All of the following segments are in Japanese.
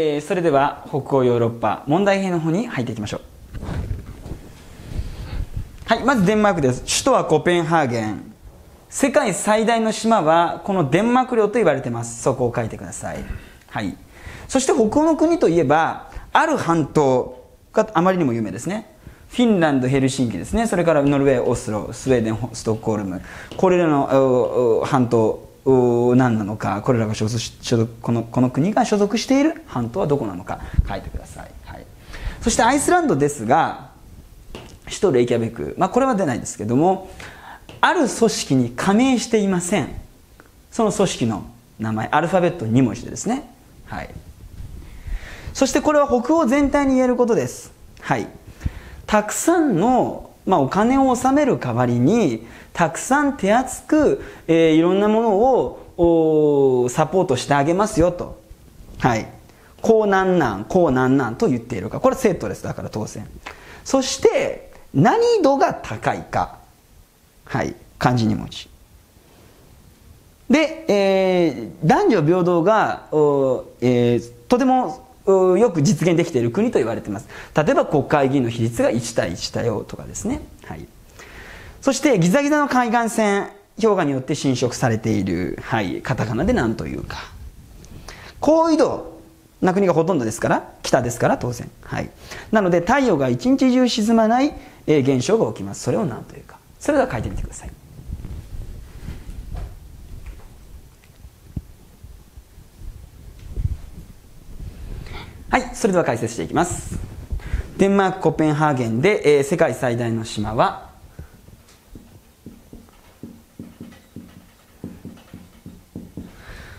えー、それでは北欧ヨーロッパ問題編の方に入っていきましょう。はいまずデンマークです。首都はコペンハーゲン。世界最大の島はこのデンマーク領と言われてます。そこを書いてください。はい。そして北欧の国といえばある半島があまりにも有名ですね。フィンランド、ヘルシンキですね、それからノルウェー、オスロ、スウェーデン、ストックホルム、これらの半島、何なのかこれらが所属このこの国が所属している半島はどこなのか書いてください、はい、そしてアイスランドですが首都レイキャベク、まあ、これは出ないですけどもある組織に加盟していません。その組織の名前アルファベット2文字でですね。はい。そしてこれは北欧全体に言えることです。はい。たくさんのまあ、お金を納める代わりにたくさん手厚く、えー、いろんなものをサポートしてあげますよと。はい。こうなんなん、こうなんなんと言っているか。これはセットです。だから当然。そして、難易度が高いか。はい。漢字2文字。で、えー、男女平等が、えー、とてもよく実現できている国と言われています。例えば国会議員の比率が1対1だよとかですね、はい、そしてギザギザの海岸線氷河によって侵食されている、はい、カタカナで何というか。高緯度な国がほとんどですから北ですから当然、はい、なので太陽が一日中沈まない、現象が起きます。それを何というか。それでは書いてみてください。はい、それでは解説していきます。デンマーク・コペンハーゲンで、えー、世界最大の島は、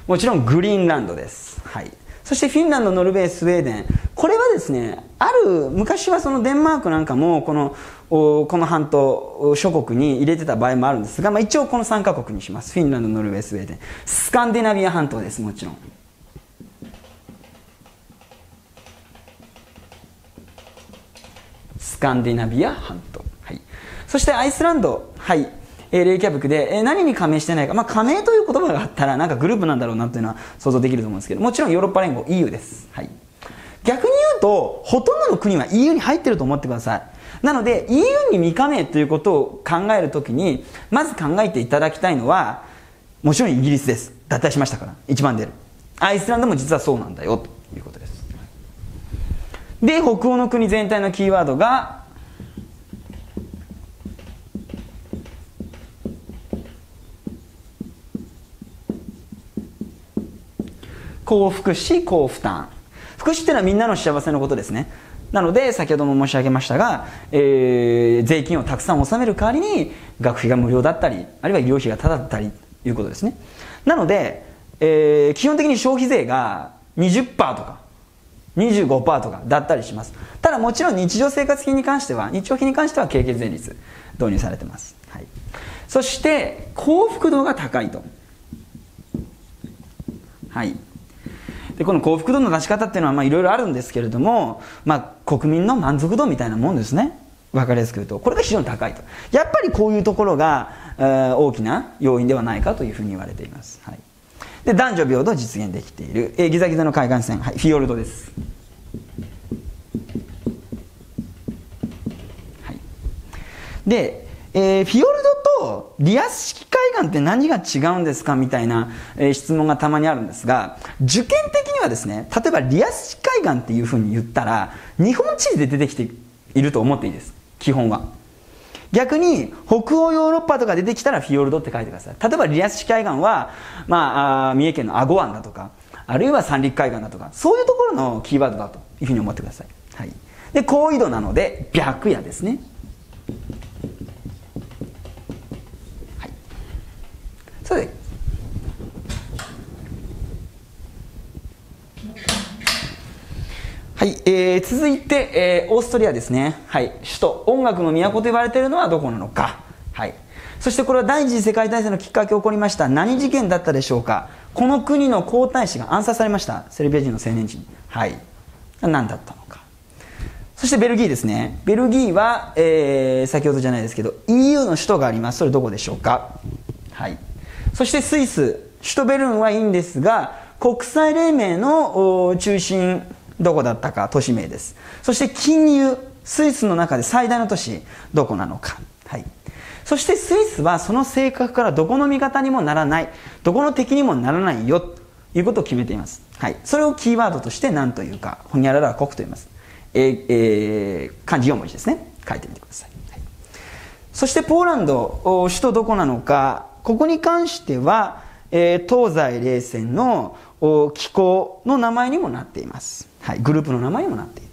もちろんグリーンランドです。はい。そしてフィンランド、ノルウェー、スウェーデン。これはですね、ある、昔はそのデンマークなんかも、この、この半島諸国に入れてた場合もあるんですが、まあ、一応この3カ国にします。フィンランド、ノルウェー、スウェーデン。スカンディナビア半島です、もちろん。スカンディナビア半島、はい、そしてアイスランド、はい。えー、レイキャブクで、えー、何に加盟してないか、まあ、加盟という言葉があったらなんかグループなんだろうなというのは想像できると思うんですけど。もちろんヨーロッパ連合 EU です、はい、逆に言うとほとんどの国は EU に入ってると思ってください。なので EU に未加盟ということを考えるときにまず考えていただきたいのはもちろんイギリスです。脱退しましたから。一番出る。アイスランドも実はそうなんだよ。ということです。で北欧の国全体のキーワードが幸福し幸負担福祉っていうのはみんなの幸せのことですね。なので先ほども申し上げましたが、えー、税金をたくさん納める代わりに学費が無料だったりあるいは医療費がタダだったりということですね。なので、えー、基本的に消費税が20%とか25%とかだったりします。ただもちろん日常生活費に関しては日用費に関しては軽減税率導入されてます、はい、そして幸福度が高いと。はい。でこの幸福度の出し方っていうのはいろいろあるんですけれども、まあ、国民の満足度みたいなもんですね。分かりやすく言うと。これが非常に高いと。やっぱりこういうところが、えー、大きな要因ではないかというふうに言われています、はい。で男女平等実現できている、えー、ギザギザの海岸線、はい、フィヨルドです、はい、で、えー、フィヨルドとリアス式海岸って何が違うんですかみたいな、えー、質問がたまにあるんですが受験的にはですね例えばリアス式海岸っていうふうに言ったら日本地図で出てきていると思っていいです。基本は。逆に北欧ヨーロッパとか出てきたらフィヨルドって書いてください。例えばリアス式海岸は、まあ、あ三重県の阿護湾だとかあるいは三陸海岸だとかそういうところのキーワードだというふうに思ってください、はい、で高緯度なので白夜ですねはいそれではい、えー、続いて、えー、オーストリアですね、はい、首都音楽の都と言われているのはどこなのか、はい、そしてこれは第一次世界大戦のきっかけ起こりました。何事件だったでしょうか。この国の皇太子が暗殺されました。セルビア人の青年人。はい。何だったのか。そしてベルギーですね。ベルギーは、えー、先ほどじゃないですけど EU の首都があります。それどこでしょうか。はい。そしてスイス。首都ベルンはいいんですが国際連盟の中心どこだったか都市名です。そして金融スイスの中で最大の都市どこなのか、はい、そしてスイスはその性格からどこの味方にもならないどこの敵にもならないよということを決めています、はい、それをキーワードとして何というかほにゃらら国と言います、えーえー、漢字4文字ですね。書いてみてください、はい、そしてポーランド首都どこなのか。ここに関しては、えー、東西冷戦の機構の名前にもなっています、はい、グループの名前にもなっている。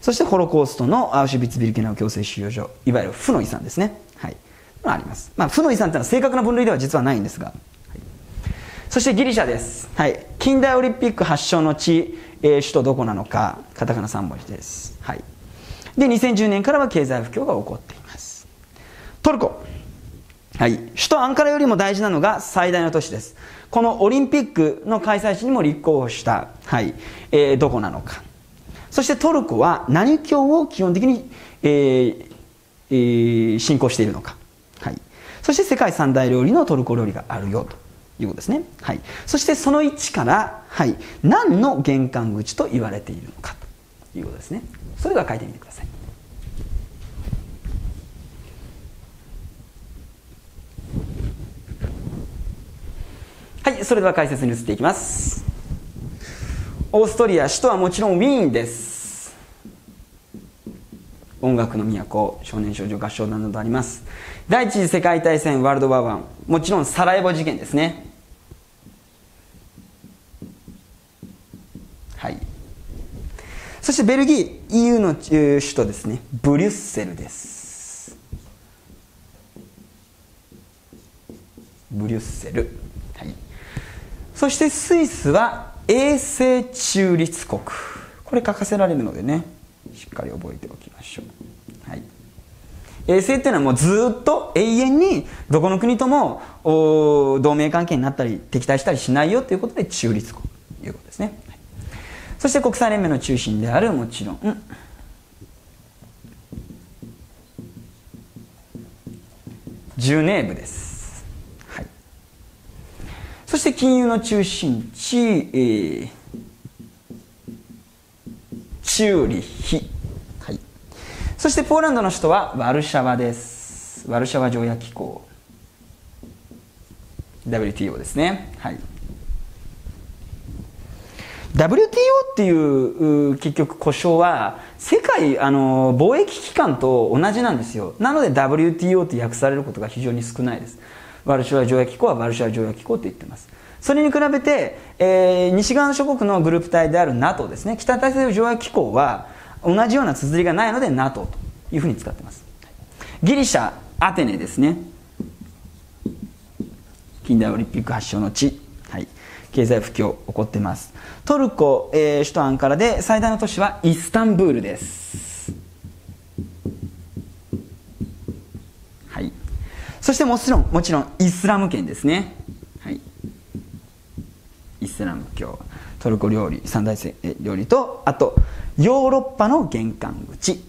そしてホロコーストのアウシュビッツビルケナウ強制収容所いわゆる負の遺産ですね、はい、あります、まあ、負の遺産というのは正確な分類では実はないんですが、はい、そしてギリシャです、はい、近代オリンピック発祥の地、えー、首都どこなのかカタカナ3文字です、はい、で2010年からは経済不況が起こっています。トルコ。はい、首都アンカラよりも大事なのが最大の都市です。このオリンピックの開催地にも立候補した、はい。えー、どこなのか。そしてトルコは何教を基本的に、えーえー、信仰しているのか、はい、そして世界三大料理のトルコ料理があるよということですね、はい、そしてその1から、はい、何の玄関口と言われているのかということですね。それでは書いてみてください。それでは解説に移っていきます。オーストリア首都はもちろんウィーンです。音楽の都少年少女合唱団などあります。第一次世界大戦ワールドワー1もちろんサラエボ事件ですね。はい。そしてベルギー EU の首都ですね。ブリュッセルです。ブリュッセル、そしてスイスは永世中立国。これ書かせられるのでねしっかり覚えておきましょう、はい、永世っていうのはもうずっと永遠にどこの国とも同盟関係になったり敵対したりしないよということで中立国ということですね、はい、そして国際連盟の中心であるもちろん。ジュネーブです。そして金融の中心地、えー、チューリヒ、はい、そしてポーランドの首都はワルシャワです。ワルシャワ条約機構。WTO ですね。はい。WTO っていう結局故障は世界あの貿易機関と同じなんですよ。なので WTO って訳されることが非常に少ないです。ワルシャワ条約機構はワルシャワ条約機構と言ってます。それに比べて、えー、西側諸国のグループ体である NATO ですね。北大西洋条約機構は同じような綴りがないので NATO というふうに使ってます。ギリシャアテネですね。近代オリンピック発祥の地、はい、経済不況起こってます。トルコ、えー、首都アンカラで最大の都市はイスタンブールです。そしてもちろんもちろんイスラム圏ですね、はい、イスラム教。トルコ料理三大料理とあとヨーロッパの玄関口。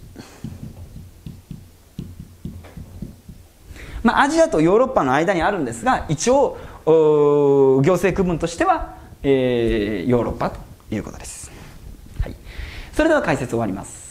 まあ、アジアとヨーロッパの間にあるんですが一応行政区分としては、えー、ヨーロッパということです、はい、それでは解説終わります。